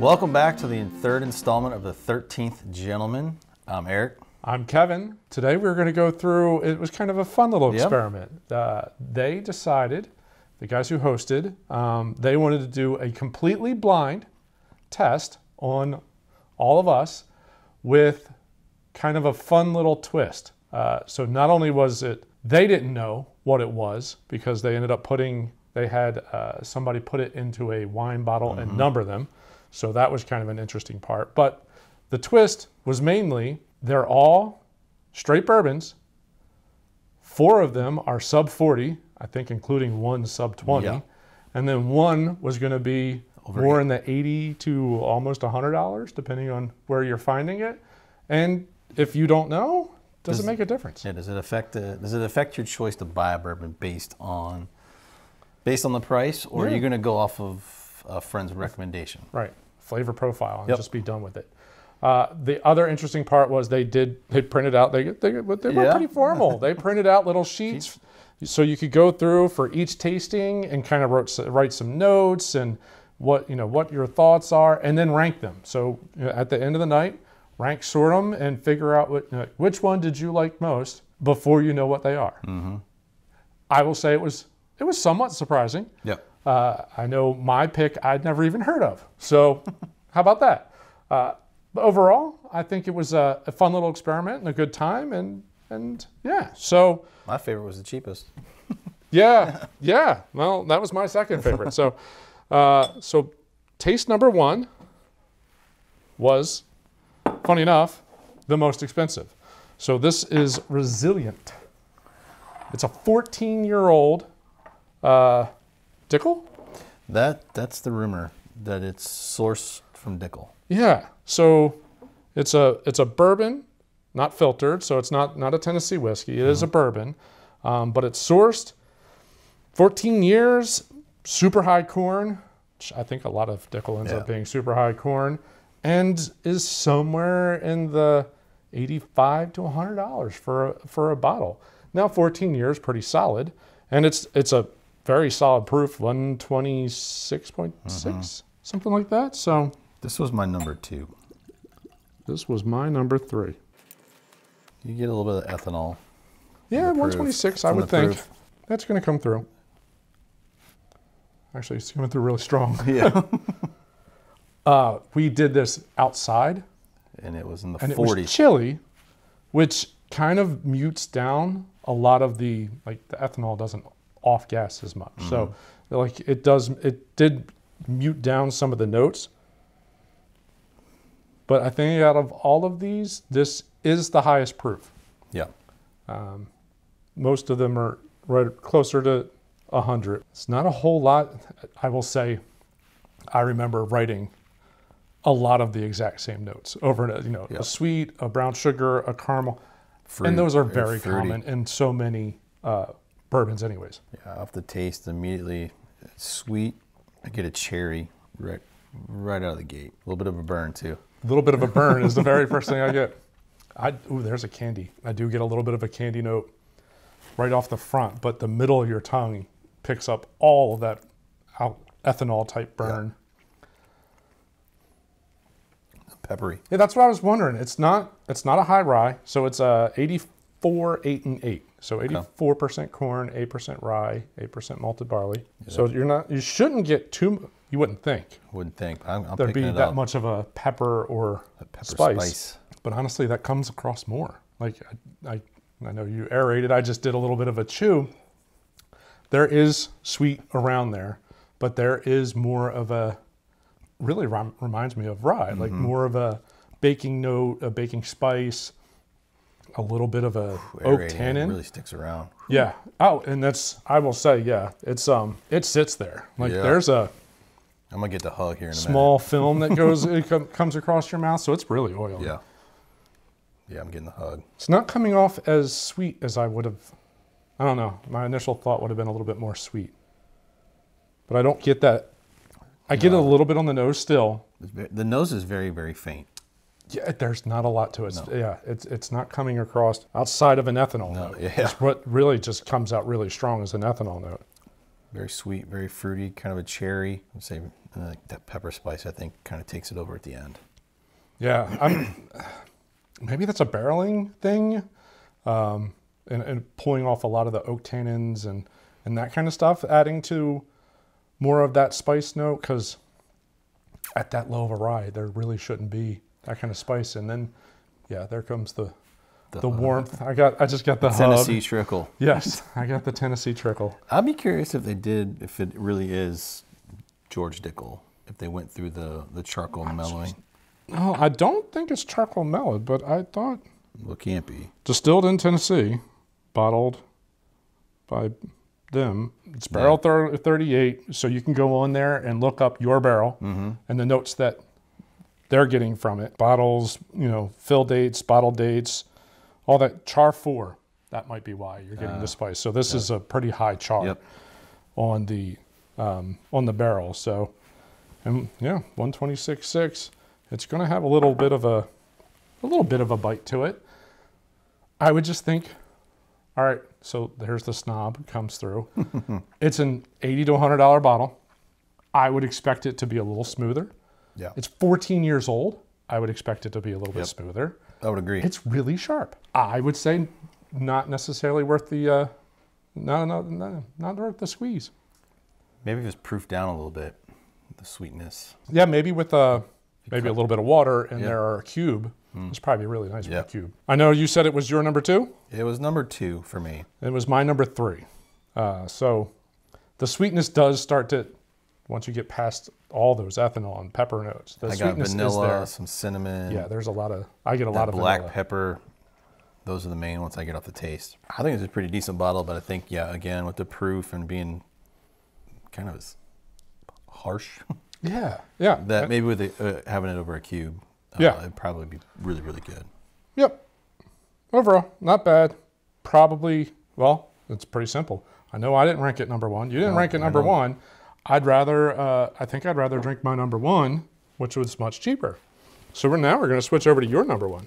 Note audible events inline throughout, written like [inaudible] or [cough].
Welcome back to the third installment of the 13th Gentleman. I'm Eric. I'm Kevin. Today we're going to go through, it was kind of a fun little Yep. experiment. Uh, they decided, the guys who hosted, um, they wanted to do a completely blind test on all of us with kind of a fun little twist. Uh, so not only was it, they didn't know what it was because they ended up putting, they had uh, somebody put it into a wine bottle and number them. So that was kind of an interesting part. But the twist was mainly they're all straight bourbons. Four of them are sub 40, I think, including one sub 20. Yeah. And then one was going to be Over more in the 80 to almost $100, depending on where you're finding it. And if you don't know, does Does- it make a difference? Yeah, does it affect the, does it affect your choice to buy a bourbon based on based on the price, or are you going to go off of a friend's recommendation? Right. Flavor profile and Yep. just be done with it. Uh, the other interesting part was they did they printed out they they, they were Yeah. pretty formal. [laughs] they printed out little sheets so you could go through for each tasting and kind of wrote write some notes and what you know what your thoughts are and then rank them. So you know, at the end of the night, rank sort them and figure out what, you know, which one did you like most before you know what they are. I will say it was it was somewhat surprising. Yep. Uh, I know my pick I'd never even heard of. So, [laughs] how about that? Uh, but overall, I think it was a, a fun little experiment and a good time, and and yeah. So My favorite was the cheapest. [laughs] yeah, [laughs] yeah. Well, that was my second favorite. So, uh, so taste number one was, funny enough, the most expensive. So this is Resilient. It's a 14-year-old uh, Dickel. That that's the rumor that it's sourced from Dickel. Yeah. So it's a it's a bourbon, not filtered, so it's not not a Tennessee whiskey. It is a bourbon, um, but it's sourced 14 years, super high corn. Which I think a lot of Dickel ends up being super high corn, and is somewhere in the 85 to 100 dollars for a, for a bottle. Now 14 years, pretty solid, and it's it's a very solid proof, 126.6, something like that. So. This was my number two. This was my number three. You get a little bit of ethanol. Yeah, 126, I would think. proof. That's going to come through. Actually, it's coming through really strong. [laughs] Yeah. [laughs] Uh, we did this outside, and it was in the and it 40s. was chilly, which kind of mutes down a lot of the like the ethanol doesn't off gas as much. So, Mm-hmm. like it does, it did mute down some of the notes. But I think out of all of these, this is the highest proof. yeah. Um, most of them are right closer to 100. It's not a whole lot. I will say, I remember writing a lot of the exact same notes over, you know, Yeah. a sweet, a brown sugar, a caramel, Fruit, and those are very very common in so many uh, bourbons, anyways. Yeah, off the taste immediately, it's sweet. I get a cherry right, right out of the gate. A little bit of a burn too. A little bit of a burn is the very first thing I get. I ooh, there's a candy. I do get a little bit of a candy note right off the front, but the middle of your tongue picks up all of that ethanol type burn. Peppery. Yeah, that's what I was wondering. It's not it's not a high rye, so it's a 84, 8, and 8. So 84% corn, 8% rye, 8% malted barley. So you're not you shouldn't get too you wouldn't think Wouldn't think. I'm, I'm there'd be that up. much of a pepper or A pepper spice. spice. But honestly, that comes across more. Like I, I I know you aerated. I just did a little bit of a chew. There is sweet around there, but there is more of a really rem- reminds me of rye, like Mm-hmm. more of a baking note, a baking spice, a little bit of a oak Aerating, it tannin. really sticks around. Yeah. Oh, and that's I will say, yeah, it's um it sits there. Like Yeah. there's a I'm gonna get the hug here in a small film that [laughs] goes it com- comes across your mouth, so it's really oily. Yeah. Yeah, I'm getting the hug. It's not coming off as sweet as I would have. I don't know. My initial thought would have been a little bit more sweet, but I don't get that. I get it a little bit on the nose still. The nose is very, very faint. Yeah, there's not a lot to it. Yeah, it's it's not coming across outside of an ethanol No, note. yeah. It's what really just comes out really strong is an ethanol note. Very sweet, very fruity, kind of a cherry. I'd say uh, that pepper spice, I think, kind of takes it over at the end. Yeah, I'm, maybe that's a barreling thing, um, and, and pulling off a lot of the oak tannins and and that kind of stuff, adding to more of that spice note. Because at that low of a rye, there really shouldn't be that kind of spice. And then, yeah, there comes the the, hug. warmth. I got, I just got the Tennessee hug. trickle. Yes, I got the Tennessee trickle. I'd be curious if they did, if it really is George Dickel, if they went through the, the charcoal oh, mellowing. No, I don't think it's charcoal mellowed, but I thought Well, it can't be. distilled in Tennessee, bottled by them. It's barrel thir- 38, so you can go on there and look up your barrel mm-hmm. and the notes that they're getting from it. Bottles, you know, fill dates, bottle dates, all that. Char 4, that might be why you're getting the spice. So this is a pretty high char Yep. on the um, on the barrel. So, and yeah, 126.6. It's going to have a little bit of a a little bit of a bite to it. I would just think, all right, so there's the snob comes through. [laughs] it's an 80 to 100 dollar bottle. I would expect it to be a little smoother. Yeah. It's 14 years old. I would expect it to be a little bit Yep. smoother. I would agree. It's really sharp. I would say not necessarily worth the uh, no, no, no, not worth the squeeze. Maybe it's proofed down a little bit, the sweetness. Yeah, maybe with a maybe a little bit of water in Yeah. there or a cube. It's probably a really nice Yeah. with a cube. I know you said it was your number two. It was number two for me. It was my number three. Uh, so the sweetness does start to, once you get past all those ethanol and pepper notes, the I got sweetness is vanilla, there. some cinnamon, Yeah, there's a lot of, I get a lot of black vanilla. pepper. Those are the main ones I get off the taste. I think it's a pretty decent bottle, but I think, yeah, again, with the proof and being kind of as harsh, [laughs] Yeah, yeah. that maybe with the, uh, having it over a cube, uh, Yeah. it'd probably be really, really good. Yep. Overall, not bad. Probably, well, it's pretty simple. I know I didn't rank it number one. You didn't No, rank it number one. I'd rather, uh, I think I'd rather drink my number one, which was much cheaper. So we're now we're going to switch over to your number one.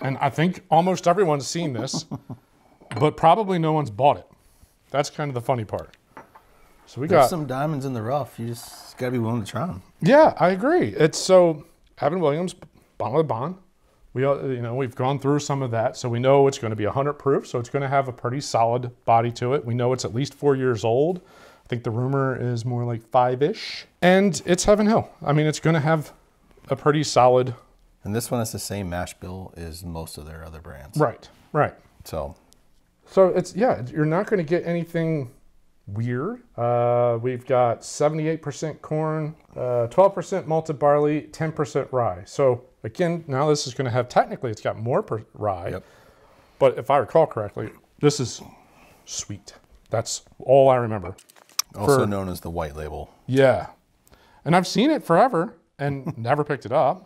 And I think almost everyone's seen this, [laughs] but probably no one's bought it. That's kind of the funny part. So we There's got some diamonds in the rough. You just got to be willing to try them. yeah, I agree. It's so Evan Williams, Bond with Bond. We you know we've gone through some of that, so we know it's going to be 100 proof. So it's going to have a pretty solid body to it. We know it's at least four years old. I think the rumor is more like five ish, and it's Heaven Hill. I mean, it's going to have a pretty solid. And this one is the same mash bill as most of their other brands. Right, right. So So it's yeah, you're not going to get anything weird. Uh, we've got 78% corn, uh, 12% malted barley, 10% rye. So again, now this is going to have technically it's got more per rye, Yep. but if I recall correctly, this is sweet. That's all I remember. Also For- known as the white label. Yeah, and I've seen it forever and [laughs] never picked it up.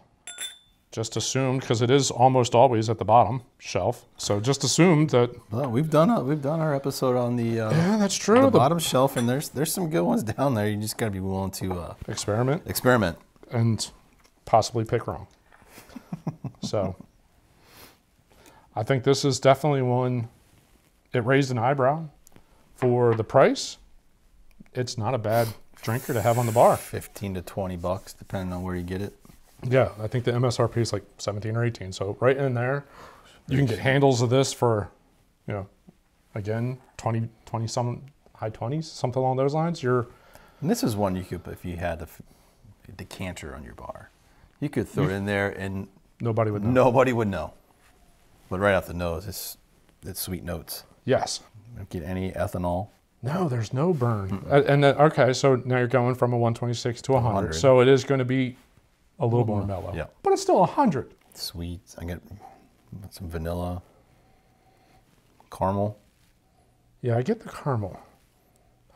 Just assumed because it is almost always at the bottom shelf. So just assumed that Well, we've done a, we've done our episode on the uh, yeah, that's true. the The bottom shelf, and there's there's some good ones down there. You just got to be willing to uh, experiment. experiment. and possibly pick wrong. [laughs] so I think this is definitely one it raised an eyebrow for the price. It's not a bad drinker to have on the bar. Fifteen to twenty bucks, depending on where you get it. Yeah, I think the MSRP is like 17 or 18. So right in there, you can get handles of this for, you know, again, 20, 20 some high 20s, something along those lines. You're And this is one you could, if you had a decanter on your bar, you could throw it in there, and nobody would know. nobody would know. But right off the nose, it's it's sweet notes. Yes. Don't get any ethanol. No, there's no burn. Uh, and then, okay, so now you're going from a 126 to a 100. 100. So it is going to be a little more mellow. yeah. But it's still 100. Sweet. I get some vanilla, caramel. Yeah, I get the caramel.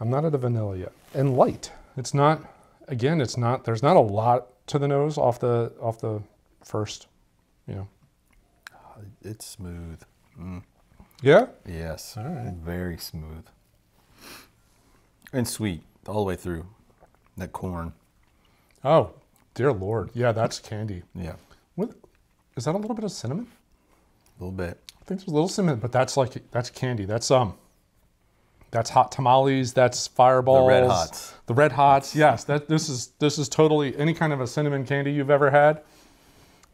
I'm not at a vanilla yet. And light. It's not again, it's not there's not a lot to the nose off the off the first, you know. It's smooth. Mm. Yeah? Yes. All right. Very smooth. And sweet all the way through. That corn. Oh, dear lord. Yeah, that's candy. Yeah. What is that a little bit of cinnamon? A little bit. I think there's a little cinnamon, but that's like that's candy. That's um That's hot tamales. That's fireballs. The red hots. The red hots. Yes, that this is this is totally any kind of a cinnamon candy you've ever had.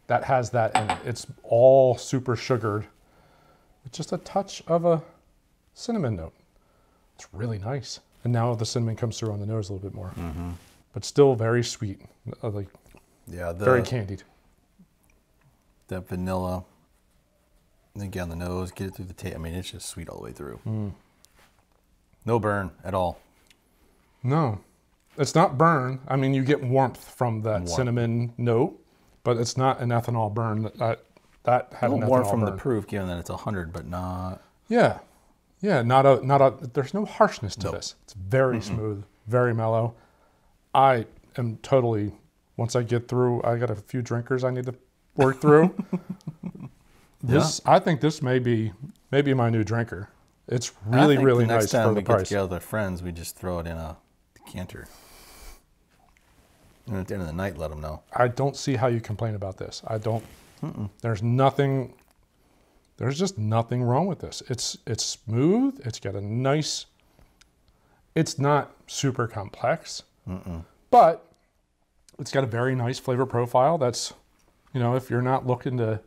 That has that in it. It's all super sugared, with just a touch of a cinnamon note. It's really nice. And now the cinnamon comes through on the nose a little bit more, but still very sweet, uh, like Yeah, the very candied. that vanilla. On the nose, get it through the taste. I mean, it's just sweet all the way through. Mm. No burn at all. No, it's not burn. I mean, you get warmth from that Warmth. cinnamon note, but it's not an ethanol burn. That that, that had A little more from burn. the proof, given that it's hundred, but not. Yeah, yeah. Not a not a. There's no harshness to No. this. It's very smooth, very mellow. I am totally. Once I get through, I got a few drinkers I need to work through. [laughs] this, I think, this may be maybe my new drinker. It's I really, think really the next nice time for we the get price. together with friends, we just throw it in a decanter. And at the end of the night, let them know. I don't see how you complain about this. I don't. There's nothing. There's just nothing wrong with this. It's it's smooth. It's got a nice. It's not super complex, but it's got a very nice flavor profile. That's, you know, if you're not looking to,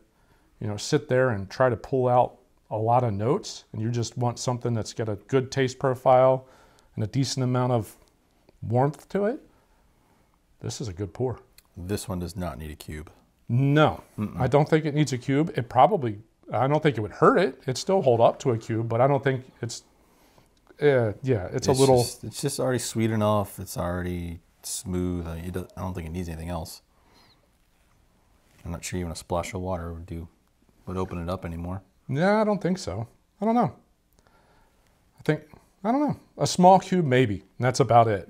you know, sit there and try to pull out a lot of notes, and you just want something that's got a good taste profile and a decent amount of warmth to it, this is a good pour. This one does not need a cube. No, I don't think it needs a cube. It probably, I don't think it would hurt it. It'd still hold up to a cube, but I don't think it's, uh, yeah, it's, a little, Just, it's just already sweet enough. It's already smooth. I, don't think it needs anything else. I'm not sure even a splash of water would do would open it up anymore. yeah, I don't think so. I don't know. I think, I don't know. A small cube, maybe. And that's about it.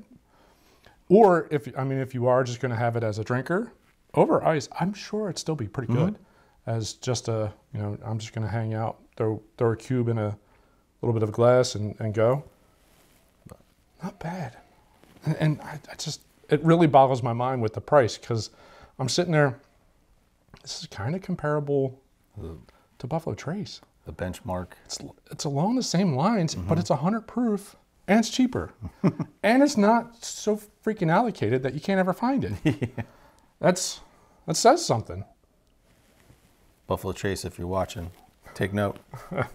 Or if, I mean, if you are just going to have it as a drinker over ice, I'm sure it'd still be pretty good as just a, you know, I'm just going to hang out, throw, throw a cube in a little bit of glass and, and go. Not bad. And, and I, I just, it really boggles my mind with the price because I'm sitting there, this is kind of comparable to Buffalo Trace. The benchmark. It's, it's along the same lines, but mm-hmm. it's 100 proof and it's cheaper. [laughs] and it's not so freaking allocated that you can't ever find it. [laughs] That's that says something. Buffalo Trace, if you're watching, take note. [laughs]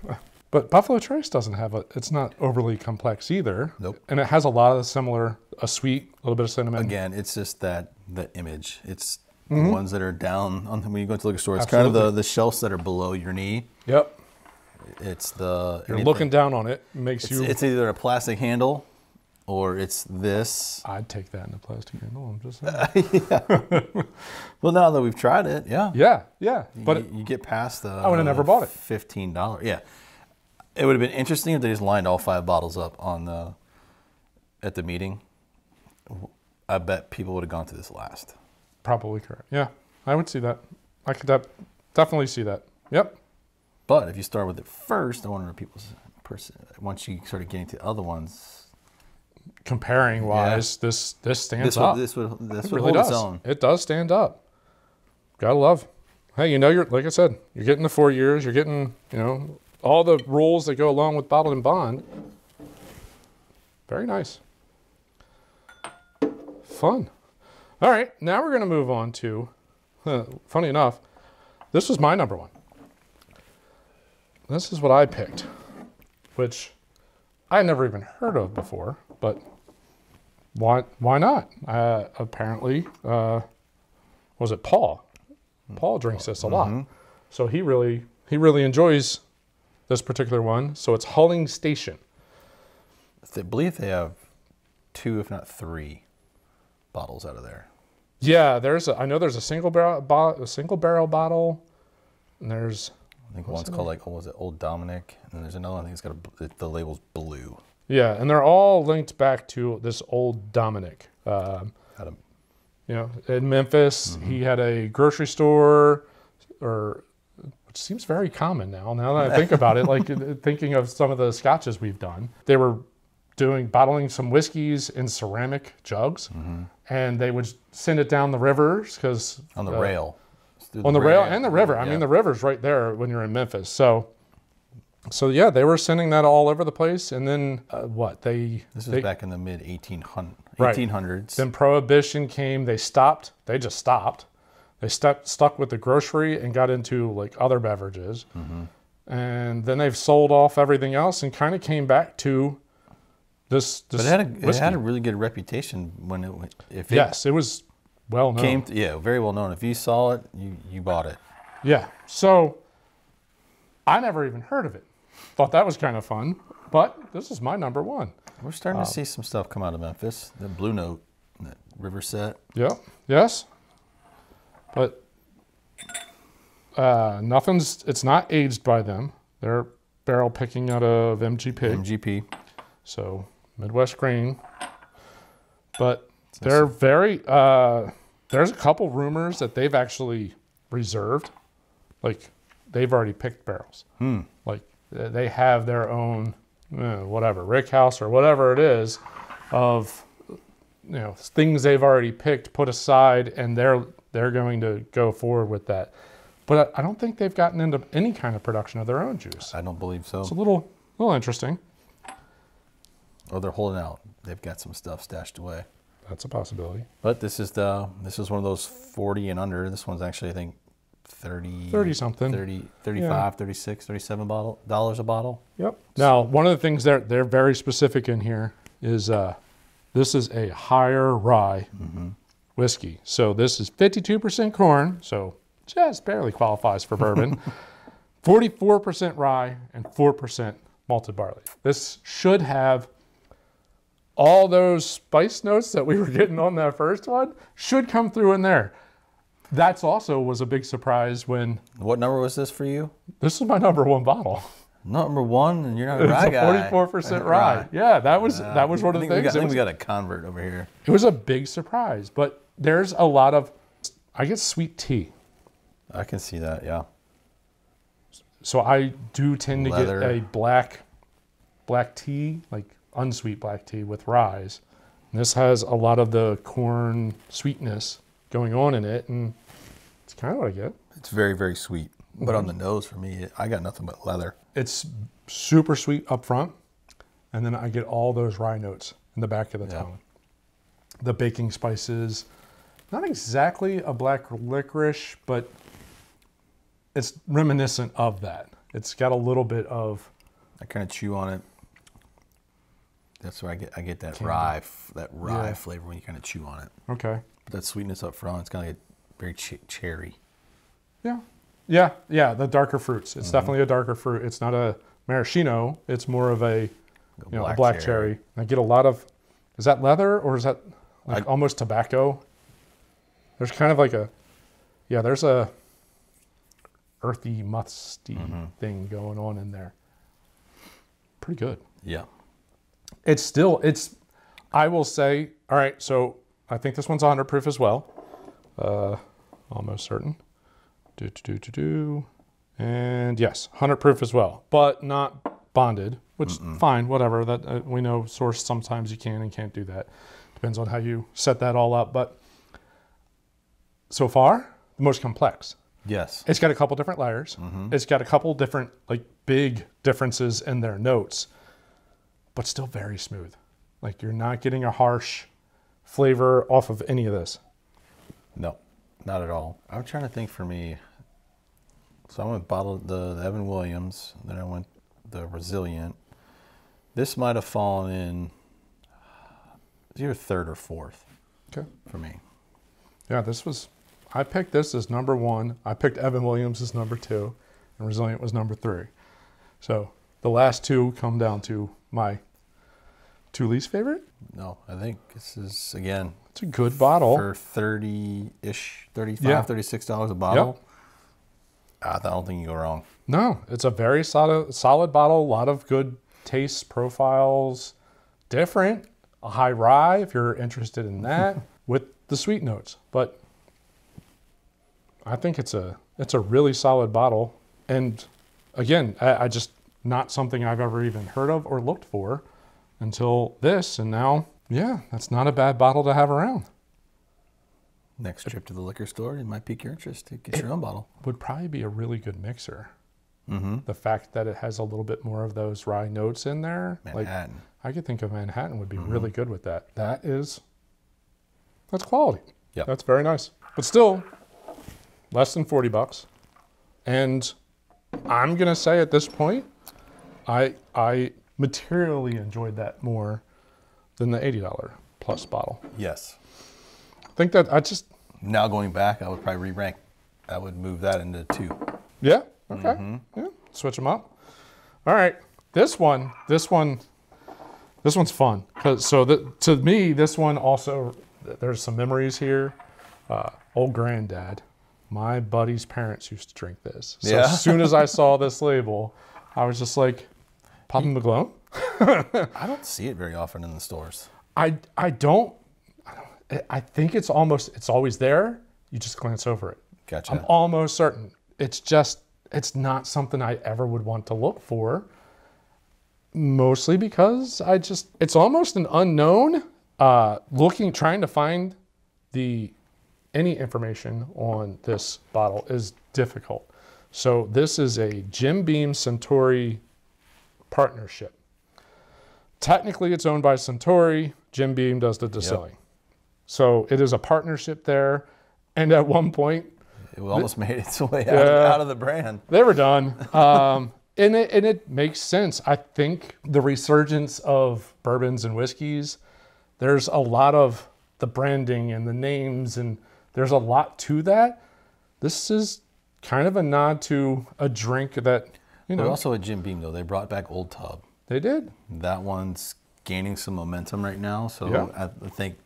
But Buffalo Trace doesn't have a it's not overly complex either. Nope. And it has a lot of similar a sweet, a little bit of cinnamon. Again, it's just that the image. It's Mm-hmm. the ones that are down on when you go to the liquor store. It's kind of the, the shelves that are below your knee. Yep. It's the You're anything- looking down on it, makes It's, you it's either a plastic handle or it's this. I'd take that in a plastic handle. I'm just [laughs] saying. Well, now that we've tried it, yeah. yeah, yeah. But you, you get past the. I would've never bought it. Fifteen dollars. Yeah, it would have been interesting if they just lined all five bottles up on the at the meeting. I bet people would have gone to this last. probably correct. Yeah, I would see that. I could def- definitely see that. Yep. But if you start with it first, I wonder if people's person once you start getting to other ones, Comparing wise, this this stands this would up. this would this It would really hold its does. own. It does stand up. Gotta love. Hey, you know, you're like I said, you're getting the four years. You're getting, you know, all the rules that go along with bottled and bond. Very nice. Fun. All right, now we're gonna move on to. huh, funny enough, this was my number one. This is what I picked, which I had never even heard of before, but why why not? Uh, apparently, uh, was it Paul? Paul drinks this a lot, so he really he really enjoys this particular one. So it's Huling Station. I believe they have two, if not three, bottles out of there. Yeah, there's a, I know there's a single barrel bo- a single barrel bottle, and there's I think one's called like, what was it, Old Dominick, and then there's another one. I think it's got a, the label's blue. Yeah, and they're all linked back to this old Dominick. Um, Got a, you know, in Memphis, mm-hmm. he had a grocery store, or which seems very common now. Now that I think [laughs] about it, like uh, thinking of some of the scotches we've done, they were doing bottling some whiskeys in ceramic jugs, mm-hmm. and they would send it down the rivers because on the uh, rail. On the rail rail. and the river. I Yeah. mean, the river's right there when you're in Memphis. So So yeah, they were sending that all over the place, and then uh, what they This was they, back in the mid 1800s. Right. then prohibition came. They stopped. They just stopped. They stuck stuck with the grocery and got into like other beverages, and then they've sold off everything else and kind of came back to this. this but it had, a, it had a really good reputation when it went- if it yes, it was well known. came to, yeah very well known. If you saw it, you you bought it. Yeah. So I never even heard of it. Thought that was kind of fun, but this is my number one. We're starting to see some stuff come out of Memphis. The Blue Note, that Riverset. Yeah. Yes. But uh, nothing's. It's not aged by them. They're barrel picking out of MGP, MGP. so Midwest grain. But they're very. Uh, there's a couple rumors that they've actually reserved, like they've already picked barrels. Hmm. Like uh, they have their own, uh, whatever rick house or whatever it is, of you know things they've already picked, put aside, and they're they're going to go forward with that. But I don't think they've gotten into any kind of production of their own juice. I don't believe so. It's a little little interesting. Oh, they're holding out. They've got some stuff stashed away. That's a possibility. But this is the this is one of those 40 and under. This one's actually I think 30 30 something. 30 35, 36, 37 bottle dollars a bottle. Yep. Now, one of the things they're they're very specific in here is uh, this is a higher rye whiskey. So this is 52% corn, so just barely qualifies for bourbon. [laughs] 44% rye and 4% malted barley. This should have all those spice notes that we were getting on that first one should come through in there. That's also was a big surprise when What number was this for you? this is my number one bottle. Number one, and you're not a It's rye a guy. forty-four percent [laughs] rye. Yeah, that was uh, that was one of the things. got, I think was, we got a convert over here. it was a big surprise, but there's a lot of. I get sweet tea, I can see that. Yeah. so I do tend to get a black, black tea, like unsweet black tea with rye. This has a lot of the corn sweetness going on in it, and it's kind of what I get. It's very very sweet, but Mm-hmm. on the nose for me, I got nothing but leather. It's super sweet up front, and then I get all those rye notes in the back of the Yeah. tongue. The baking spices, not exactly a black licorice, but it's reminiscent of that. It's got a little bit of I kind of chew on it. That's where I get I get that rye that rye Yeah. flavor when you kind of chew on it. okay, But that sweetness up front, it's kind of like very ch- cherry. yeah, yeah, yeah. The darker fruits. It's definitely a darker fruit. It's not a maraschino. It's more of a you know a black cherry. I get a lot of. Is that leather or is that like I- almost tobacco? There's kind of like a, yeah. There's a earthy, musty thing going on in there. Pretty good. Yeah. It's still it's. I will say, all right. So I think this one's 100 proof as well. Uh, almost certain. Do do do do do. And yes, 100 proof as well, but not bonded, which fine, whatever. That uh, we know source sometimes you can and can't do that. Depends on how you set that all up. But so far, the most complex. Yes. It's got a couple different layers. It's got a couple different, like big differences in their notes, but still very smooth. Like you're not getting a harsh flavor off of any of this. No, not at all. I'm trying to think for me. So I went bottled the, the Evan Williams, then I went the Resilient. This might have fallen in either third or fourth Okay. for me. Yeah, this was, I picked this as number one. I picked Evan Williams as number two, and Resilient was number three. So the last two come down to my two least favorite. No, I think this is again It's a good bottle. for 30 ish, 35 Yeah. $36 a bottle. Ah, I don't think you go wrong. No, it's a very solid solid bottle. A lot of good taste profiles. Different. A high rye if you're interested in that [laughs] with the sweet notes. But I think it's a it's a really solid bottle. And again, I, I just not something I've ever even heard of or looked for until this. And now, yeah, that's not a bad bottle to have around. Next trip to the liquor store, it might pique your interest to get your own bottle. Would probably be a really good mixer. Mm-hmm. The fact that it has a little bit more of those rye notes in there, like I could think of Manhattan would be Mm-hmm. really good with that. That is, that's quality. Yeah, That's very nice. But still, less than 40 bucks. And I'm going to say at this point, I, I materially enjoyed that more than the $80 plus bottle. yes. I think that I just, Now going back, I would probably re-rank. I would move that into two. yeah, okay. Mm-hmm. Yeah, switch them up. All right. This one, this one, this one's fun. Cause, so the, to me, this one also, there's some memories here. Uh, Old Grand-Dad, my buddy's parents used to drink this. So Yeah. as soon as I [laughs] saw this label, I was just like, Papa McGlone? [laughs] I don't see it very often in the stores. I, I don't, I- I think it's almost, it's always there. You just glance over it. Gotcha. I'm almost certain. It's just, it's not something I ever would want to look for. Mostly because I just, it's almost an unknown. Uh, looking, trying to find the any information on this bottle is difficult. So this is a Jim Beam Suntory partnership. Technically, it's owned by Suntory. Jim Beam does the distilling. So it is a partnership there. And at one point, it almost made its way out, Yeah. out of the brand. they were done. Um, [laughs] and, it, and it makes sense. I think the resurgence of bourbons and whiskeys, there's a lot of the branding and the names, and there's a lot to that. This is kind of a nod to a drink that, you But also at Jim Beam though, they brought back Old Tub. They did. That one's gaining some momentum right now. So Yeah. I, think,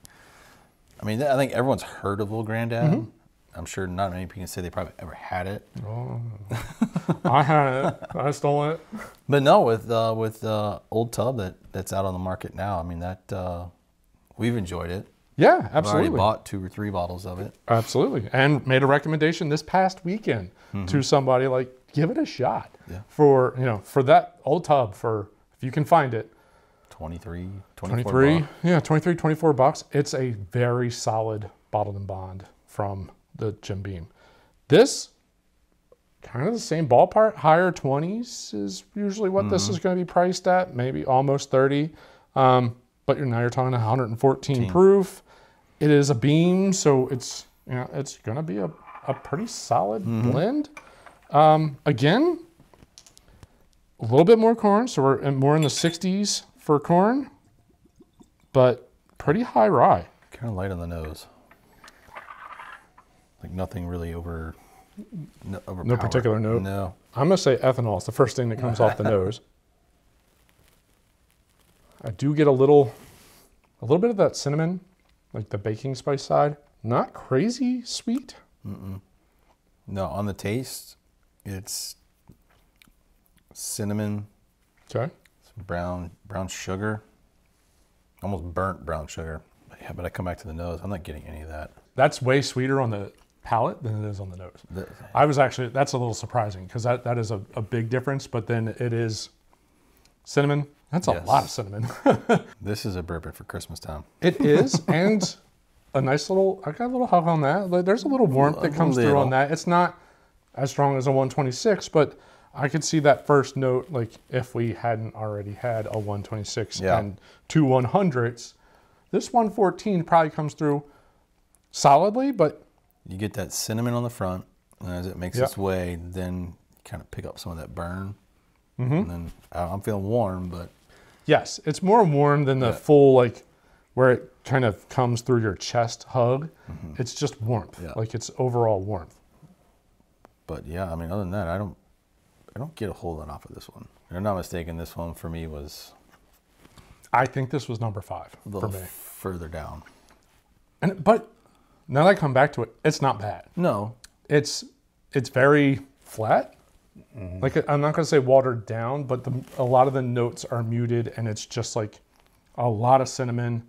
I mean, I think everyone's heard of Old Grand-Dad. Mm-hmm. I'm sure not many people can say they probably ever had it. Oh, [laughs] I had it. I stole it. But no, with uh, with uh, Old Tub that that's out on the market now. I mean that uh, we've enjoyed it. Yeah, I've already absolutely. bought two or three bottles of it. Absolutely. And made a recommendation this past weekend to somebody like give it a shot. Yeah. For, you know, for that old tub for you can find it, 23, 24 23, bucks. yeah, 23, 24 bucks. It's a very solid bottled and bond from the Jim Beam. This kind of the same ballpark, higher 20s is usually what this is going to be priced at, maybe almost 30. Um, but you're now you're talking 114 proof. It is a beam, so it's you know it's going to be a, a pretty solid blend. Um, again, a little bit more corn, so we're more in the 60s for corn, but pretty high rye. Kind of light on the nose. Like nothing really over. No, overpowered. particular note? No. I'm gonna say ethanol is the first thing that comes off the [laughs] nose. I do get a little, a little bit of that cinnamon, like the baking spice side. Not crazy sweet. Mm -mm. No, on the taste, it's cinnamon, Sorry? some brown brown sugar, almost burnt brown sugar. Yeah, but I come back to the nose. I'm not getting any of that. That's way sweeter on the palate than it is on the nose. The- I was actually that's a little surprising because that, that is a, a big difference. But then it is cinnamon. That's a Yes. lot of cinnamon. [laughs] This is a bourbon for Christmas time. It is, and a nice little. I got a little hug on that. Like, There's a little warmth that comes through on that. It's not as strong as a 126, but I could see that first note. Like if we hadn't already had a 126 Yeah. and two 100s, this 114 probably comes through solidly. But You get that cinnamon on the front, and as it makes its way, then you kind of pick up some of that burn. Mm-hmm. And then I- I'm feeling warm, but yes, it's more warm than the Yeah. full like where it kind of comes through your chest hug. Mm-hmm. It's just warmth. Yeah. Like it's overall warmth. but yeah, I mean, other than that, I don't I don't get a whole lot off of this one. If I'm not mistaken, this one for me was I think this was number five a for little me. further down. And but now that I come back to it, it's not bad. No, It's it's very flat. Mm-hmm. Like I'm not gonna say watered down, but the, a lot of the notes are muted, and it's just like a lot of cinnamon,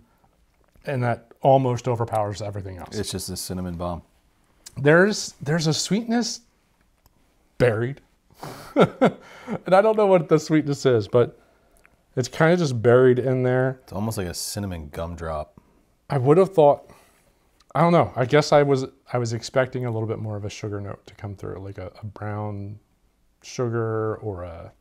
and that almost overpowers everything else. it's just a cinnamon bomb. there's there's a sweetness buried, [laughs] and I don't know what the sweetness is, but it's kind of just buried in there. It's almost like a cinnamon gumdrop. I would have thought. I don't know. I guess I was I was expecting a little bit more of a sugar note to come through, like a, a brown sugar or a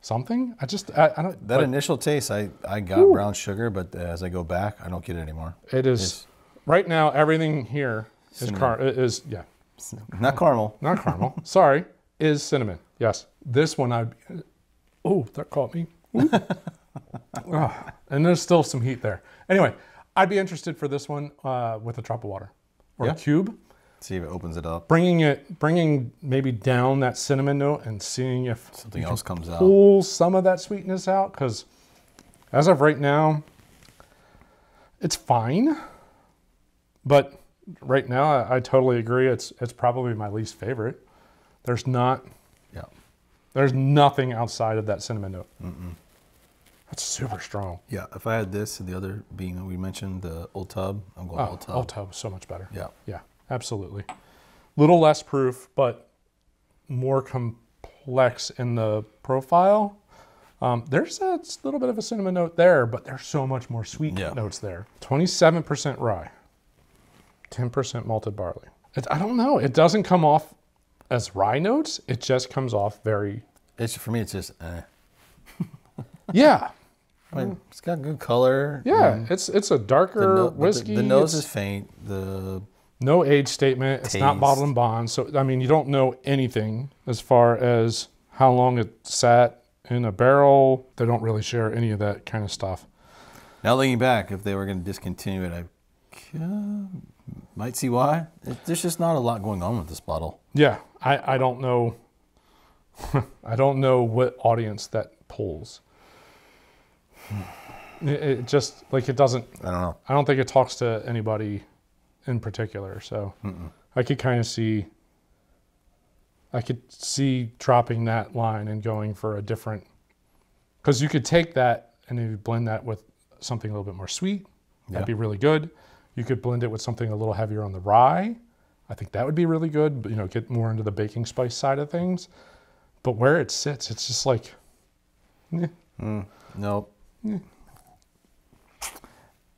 something. I just I, I don't. That initial taste, I, I got brown sugar, but as I go back, I don't get it anymore. it is it's- right now. Everything here is Cinnamon. car is yeah, Not caramel. not caramel. Sorry, is cinnamon. Yes, this one I. Oh, that caught me. [laughs] Ah, and there's still some heat there. Anyway, I'd be interested for this one uh, with a drop of water or Yeah. a cube. See if it opens it up. bringing it bringing maybe down that cinnamon note and seeing if Something else comes out. pull some of that sweetness out because as of right now it's fine but right now I, I totally agree it's it's probably my least favorite there's not Yeah. there's nothing outside of that cinnamon note that's super strong Yeah. If I had this and the other being that we mentioned, the old tub, I'm going oh, old tub. old tub is so much better Yeah. Yeah, absolutely. Little less proof, but more complex in the profile. Um, there's a little bit of a cinnamon note there, but there's so much more sweet Yeah. notes there. 27% rye, 10% malted barley. It, I don't know. It doesn't come off as rye notes. It just comes off very, It's for me. It's just. Eh. [laughs] yeah, I mean, it's got good color. yeah. and It's it's a darker no- but the- whiskey. the nose It's- is faint. The no age statement. It's not bottled in bond. So I mean, you don't know anything as far as how long it sat in a barrel. They don't really share any of that kind of stuff. now looking back, if they were going to discontinue it, I uh, might see why. It, there's just not a lot going on with this bottle. Yeah, I I don't know. [laughs] I don't know what audience that pulls. It, it just like it doesn't. I don't know. I don't think it talks to anybody in particular. So I could kind of see. I could see dropping that line and going for a different, because you could take that and if you blend that with something a little bit more sweet, that'd Yeah. be really good. You could blend it with something a little heavier on the rye. I think that would be really good. But, you know, get more into the baking spice side of things. But where it sits, it's just like, eh. Nope.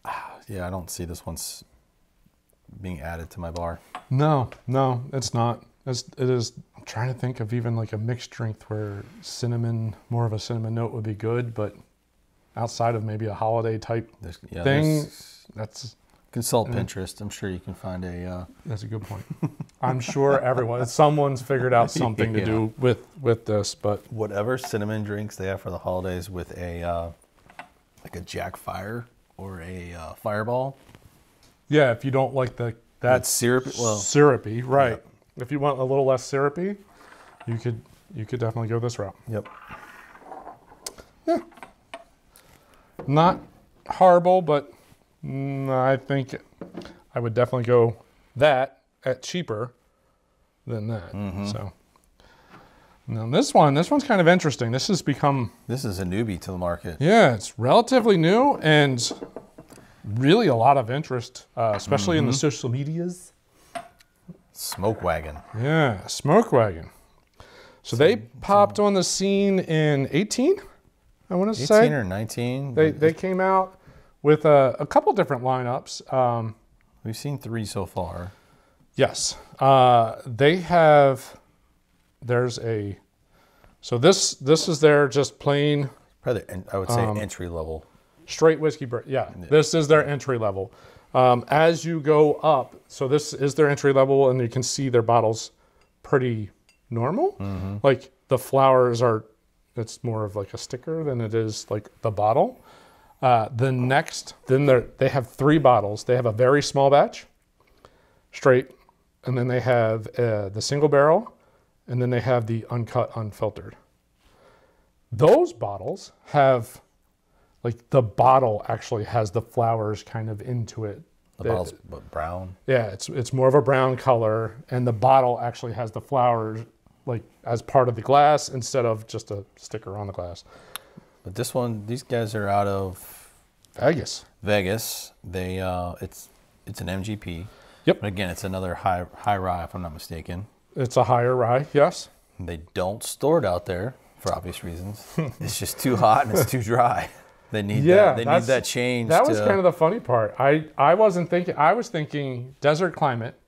Ah, [sighs] Yeah, I don't see this one's being added to my bar. No, no, it's not. It's, it is. I'm trying to think of even like a mixed drink where cinnamon, more of a cinnamon note would be good, but outside of maybe a holiday type, yeah, Thing- that's consult Pinterest. I'm sure you can find a. Uh, that's a good point. I'm sure everyone, [laughs] someone's figured out something to Yeah. do with with this, but whatever cinnamon drinks they have for the holidays with a uh, like a Jack Fire or a uh, Fireball. yeah, if you don't like the that that's syrup. Well, syrupy, right? If you want a little less syrupy, you could you could definitely go this route. yep. Yeah. Not horrible, but mm, I think I would definitely go that at cheaper than that. So now this one, this one's kind of interesting. This has become This is a newbie to the market. yeah, it's relatively new and really a lot of interest, uh, especially in the social medias. Smoke Wagon. Yeah, Smoke Wagon. So they popped on the scene in 18, I want to 18 say. or 19. They, they came out with a, a couple different lineups. Um, We've seen three so far. yes, uh, they have. There's a. So this this is their just plain Probably, I would say Um, entry level. straight whiskey. Br- yeah, this is their entry level. Um, as you go up, so this is their entry level, and you can see their bottles pretty normal. Like the flowers are, it's more of like a sticker than it is like the bottle. Uh, the next, then they they have three bottles. They have a very small batch, straight, and then they have uh, the single barrel, and then they have the uncut, unfiltered. Those bottles have, like the bottle actually has the flowers kind of into it. The bottle's b- brown. yeah, it's it's more of a brown color, and the bottle actually has the flowers like as part of the glass instead of just a sticker on the glass. But this one, these guys are out of Vegas. Vegas. They uh, it's it's an MGP. Yep. But again, it's another high high rye, if I'm not mistaken. It's a higher rye, yes. They don't store it out there for obvious reasons. [laughs] it's just too hot and it's too dry. They need Yeah, that. They need that change. That was to- kind of the funny part. I I wasn't thinking. I was thinking desert climate,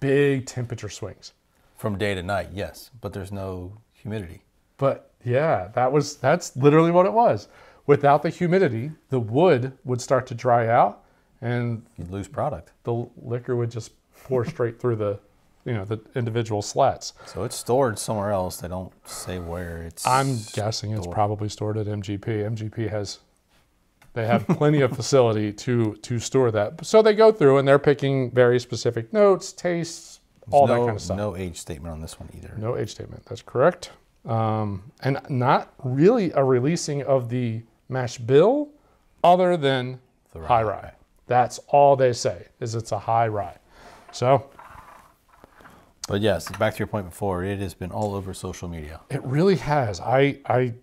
big temperature swings. from day to night. Yes, but there's no humidity. But yeah, that was that's literally what it was. Without the humidity, the wood would start to dry out, and You'd lose product. the liquor would just pour straight through the, you know, the individual slats. So it's stored somewhere else. They don't say where it's. I'm guessing it's probably stored at MGP. MGP has, they have plenty of facility to to store that. So they go through and they're picking very specific notes, tastes, all no, that kind of stuff. No age statement on this one either. No age statement. That's correct. Um, and not really a releasing of the mash bill, other than The high rye. That's all they say is it's a high rye. So But yes, back to your point before, it has been all over social media. it really has. I I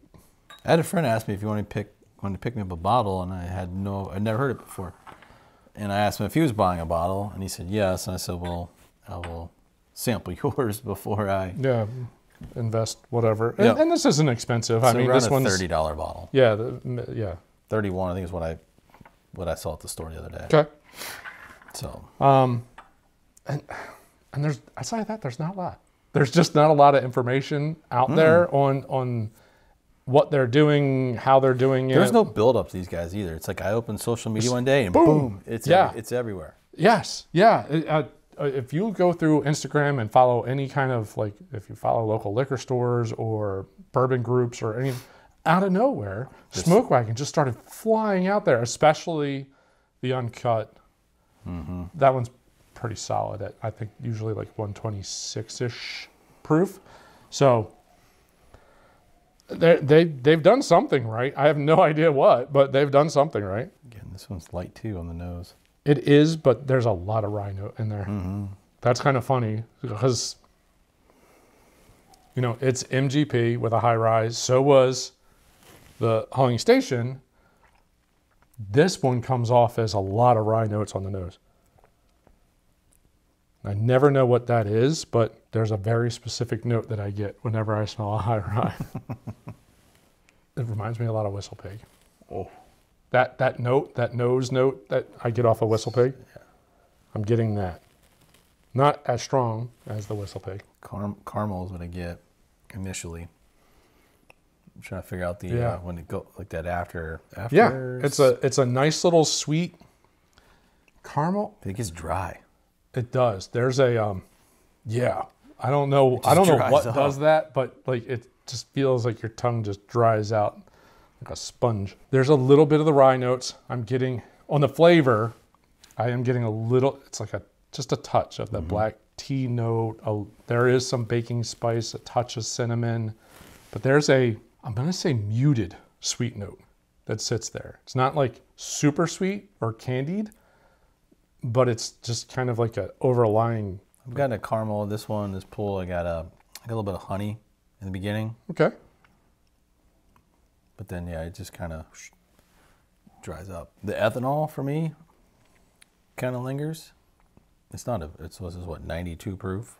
I had a friend ask me if you want to pick wanted to pick me up a bottle, and I had no, I'd never heard it before. And I asked him if he was buying a bottle, and he said yes. And I said, well, I will sample [laughs] yours before I. yeah invest whatever. And, Yeah. and this isn't expensive. I mean, this a one's thirty dollar bottle. yeah the, yeah Thirty one, I think, is what I what I saw at the store the other day. okay. So Um, and and there's outside of that, there's not a lot. There's just not a lot of information out Hmm. there on on what they're doing, how they're doing it. there's no build up to these guys either. It's like I opened social media one day and boom. boom, it's Yeah. every- it's everywhere. Yes, yeah. It- uh, if you go through Instagram and follow any kind of like, if you follow local liquor stores or bourbon groups or any, out of nowhere, Smoke Wagon just started flying out there. Especially the uncut. Mm-hmm. That one's pretty solid. At I think usually like 126 ish proof. So. They they they've done something right. I have no [laughs] idea what, but they've done something right. Again, this one's light too on the nose. It is, but there's a lot of rhino in there. Mm-hmm. That's kind of funny because, you know, it's MGP with a high rise. So was the Huling Station. This one comes off as a lot of rye notes on the nose. I never know what that is, but there's a very specific note that I get whenever I smell a high rye. [laughs] it reminds me a lot of WhistlePig. Oh, That that note, that nose note that I get off a WhistlePig, I'm getting that. Not as strong as the WhistlePig. Car- caramel is what I get initially. I'm trying to figure out the Yeah. uh, when it go like that after after. Yeah, it's a it's a nice little sweet caramel. It gets dry. It does. There's a um, yeah. I don't know. I don't know what out. does that, but like it just feels like your tongue just dries out like a sponge. There's a little bit of the rye notes. I'm getting on the flavor. I am getting a little. It's like a just a touch of the Mm-hmm. black tea note. A, there is some baking spice, a touch of cinnamon, but there's a I'm gonna say muted sweet note that sits there. It's not like super sweet or candied, but it's just kind of like a overlying. I've got a caramel. This one, this pool, I got a I got a little bit of honey in the beginning, Okay. But then yeah, it just kind of dries up. The ethanol for me kind of lingers. It's not a. It's this is what 92 proof.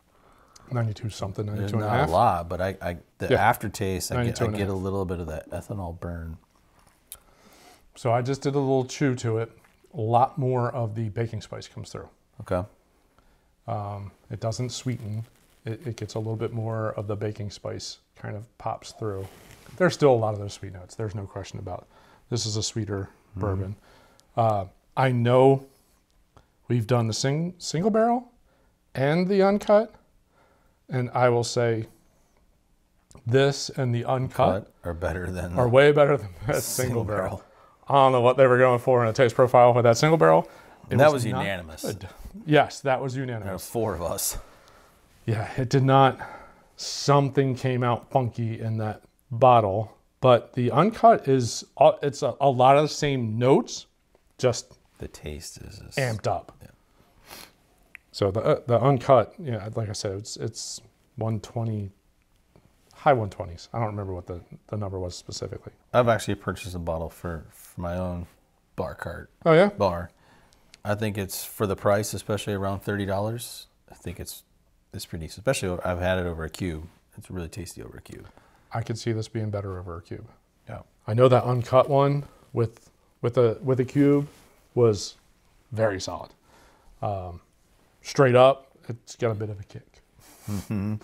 92 something, There's 92 and a not a lot, but I, I the Yeah. aftertaste, I get, I and a get a little bit of that ethanol burn. So I just did a little chew to it. A lot more of the baking spice comes through. Okay. Um, it doesn't sweeten. It, it gets a little bit more of the baking spice kind of pops through. There's still a lot of those sweet notes. There's no question about it. This is a sweeter bourbon. Uh, I know we've done the sing, single barrel and the uncut, and I will say this and the uncut Cut are better than are way better than that [laughs] single, barrel. I don't know what they were going for in a taste profile with that single barrel. It that was not unanimous. good. Yes, that was There were unanimous. four of us. Yeah, it did not. Something came out funky in that bottle, but the uncut is uh, it's a, a lot of the same notes, just The taste is, amped up. Yeah. So the uh, the uncut, yeah, like I said, it's it's 120, high 120s. I don't remember what the, the number was specifically. I've actually purchased a bottle for, for my own bar cart Oh yeah, bar. I think it's for the price, especially around thirty dollars. I think it's it's pretty decent. Especially I've had it over a cube. It's really tasty over a cube. I could see this being better over a cube. Yeah. I know that uncut one with with a with a cube was very solid. Um, straight up, it's got a bit of a kick. [laughs]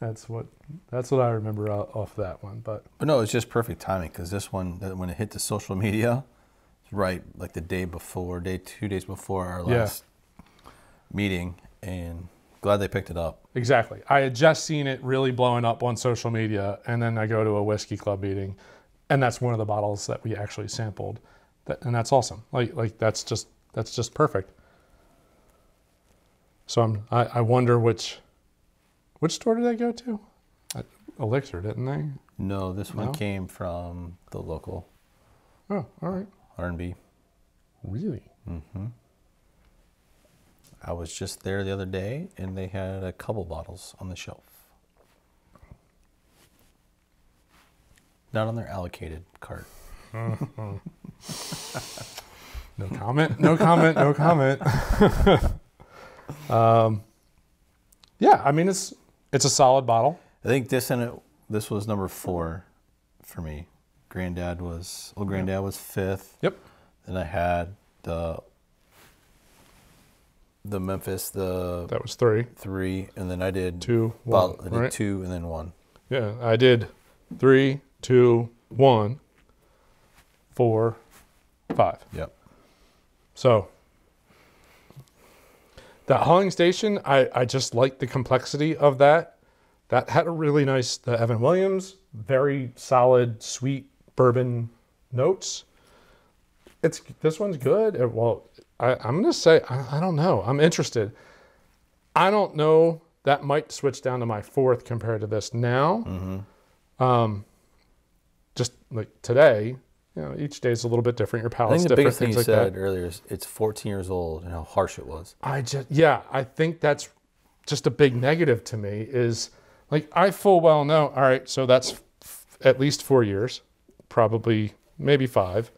That's what that's what I remember off that one. But But no, it's just perfect timing because this one, that- when it hit the social media, it's right like the day before, day two days before our Yeah. last meeting, and glad they picked it up. exactly, I had just seen it really blowing up on social media, and then I go to a whiskey club meeting, and that's one of the bottles that we actually sampled, that, and that's awesome. Like like that's just that's just perfect. So I'm I, I wonder which which store did I go to? Uh, Elixir, didn't they? No, this one No? came from the local Oh, all right. R&B. Really? I was just there the other day, and they had a couple bottles on the shelf. Not on their allocated cart. [laughs] No comment. No comment. No comment. [laughs] um, yeah, I mean it's it's a solid bottle. I think this and it, this was number four for me. Granddad was well, Granddad was fifth. Yep. Then I had the the Memphis the That was three, three, and then I did two, one. I did right? two and then one. Yeah, I did three, two, one, four, five. Yep. So that Huling Station, I, I just like the complexity of that. That had a really nice the Evan Williams, very solid, sweet bourbon notes. It's this one's good. Uh, Well, I, I'm gonna say I, I don't know. I'm interested. I don't know. That might switch down to my fourth compared to this now. Um, just like today, you know, each day is a little bit different. Your I palate's think the different, biggest thing you like said that. earlier is it's 14 years old and how harsh it was. I just yeah, I think that's just a big negative to me is like I full well know, all right, so that's f- at least 4 years, probably maybe 5,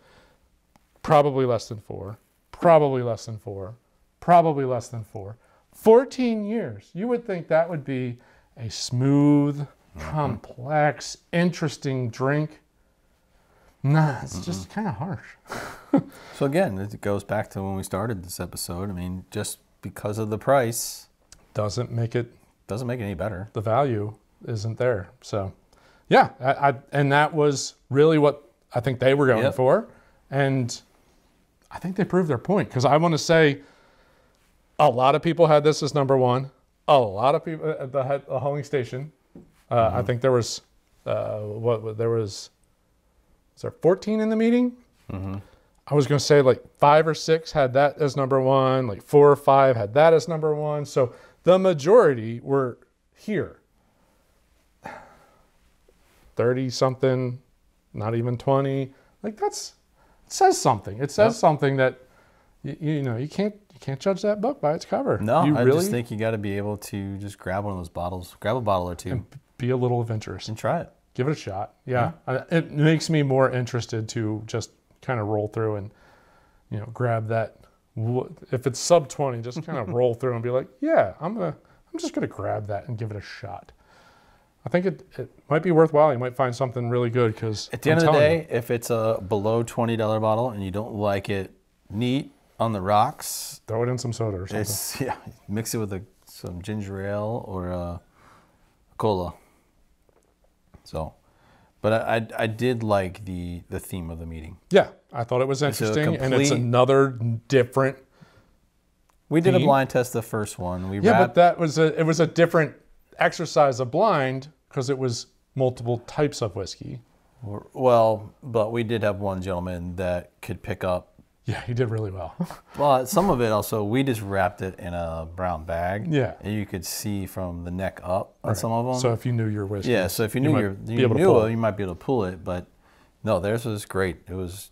probably less than 4, probably less than 4, probably less than 4. 14 years. You would think that would be a smooth, mm-hmm. complex, interesting drink. Nah, it's just kind of harsh. [laughs] So again, it goes back to when we started this episode. I mean, just because of the price Doesn't make it doesn't make it any better. the value isn't there. So, yeah, I, I and that was really what I think they were going Yep. for, and I think they proved their point because I want to say a lot of people had this as number one. A lot of people at the, at the Huling Station. Uh, I think there was uh, what there was was there 14 in the meeting. I was going to say like five or six had that as number one, like four or five had that as number one. So the majority were here. [sighs] 30 something, not even 20. Like that's, says something. It says Yep. something that, you, you know, you can't, you can't judge that book by its cover. No, you I really just think you got to be able to just grab one of those bottles, grab a bottle or two, and, be a little adventurous. And try it. Give it a shot. Yeah. It makes me more interested to just kind of roll through and, you know, grab that. If it's sub 20, just kind of [laughs] roll through and be like, yeah, I'm to, I'm just going to grab that and give it a shot. I think it, it might be worthwhile. You might find something really good because At the end of the day, if it's a below twenty dollar bottle and you don't like it neat on the rocks, throw it in some soda or something. [laughs] yeah, mix it with a, some ginger ale or uh, a cola. So, but I, I I did like the the theme of the meeting. Yeah, I thought it was interesting, and it's another different. We did a blind test the first one. We Yeah, but that was a it was a different exercise a blind because it was multiple types of whiskey. well, but we did have one gentleman that could pick up. Yeah, he did really well. [laughs] Well, some of it also we just wrapped it in a brown bag. Yeah. and you could see from the neck up on some of them. so if you knew your whiskey, Yeah, so if you knew might your you knew it, it. you might be able to pull it, but no, theirs was great. It was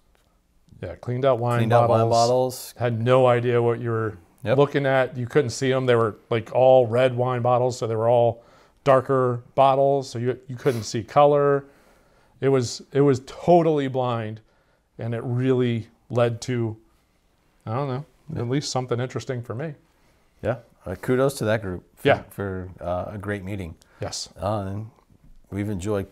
yeah, cleaned out wine cleaned out wine bottles. Had no idea what you were Yep. looking at. You couldn't see them. They were like all red wine bottles, so they were all darker bottles, so you you couldn't see color. It was it was totally blind, and it really led to I don't know at least something interesting for me. Yeah, uh, kudos to that group. For, Yeah. for uh, a great meeting. Yes. Uh, and we've enjoyed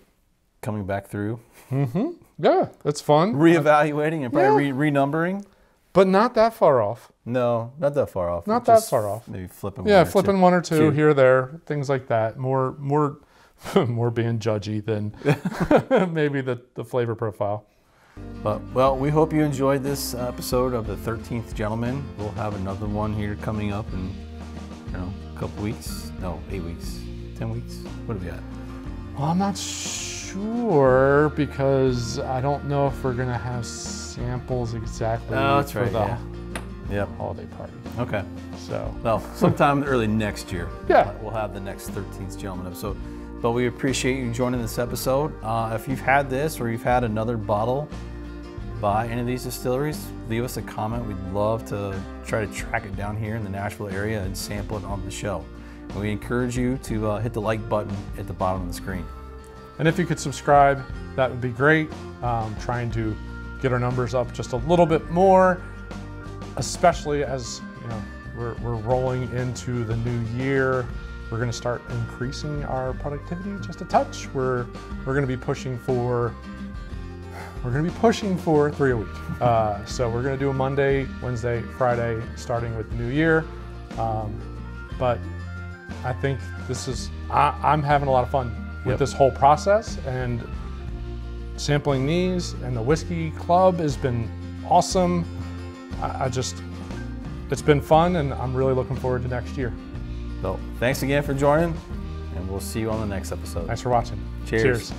coming back through, Yeah, that's fun. reevaluating, and probably re- renumbering. But not that far off. No, not that far off. Not that far off. Maybe flipping. Yeah, one or two. flipping one or two, two. here there, things like that. More, more, [laughs] more being judgy than [laughs] [laughs] maybe the, the flavor profile. But well, we hope you enjoyed this episode of the Thirteenth Gentleman. We'll have another one here coming up in you know a couple weeks. No, eight weeks, ten weeks. What have we got? Well, I'm not sure because I don't know if we're gonna have samples exactly Oh, that's for right, the yeah. Yep. holiday party. Okay. So Well, sometime early next year. Yeah. We'll have the next 13th Gentleman episode. But we appreciate you joining this episode. Uh, if you've had this or you've had another bottle by any of these distilleries, leave us a comment. We'd love to try to track it down here in the Nashville area and sample it on the show. And we encourage you to uh, hit the like button at the bottom of the screen. And if you could subscribe, that would be great. Um, trying to get our numbers up just a little bit more, especially as you know we're, we're rolling into the new year. We're going to start increasing our productivity just a touch. We're we're going to be pushing for we're going to be pushing for three a week. Uh, so we're going to do a Monday, Wednesday, Friday, starting with the new year. Um, but I think this is I, I'm having a lot of fun with Yep. this whole process and sampling these and the whiskey club has been awesome. I, I just it's been fun and I'm really looking forward to next year. So thanks again for joining, and we'll see you on the next episode. Thanks for watching. Cheers. Cheers.